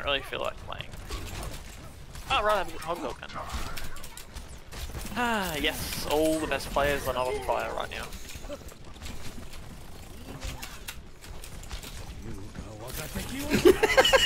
don't really feel like playing. Oh, right, I've Hog Hogdog. Ah, yes, all the best players are not on fire right now.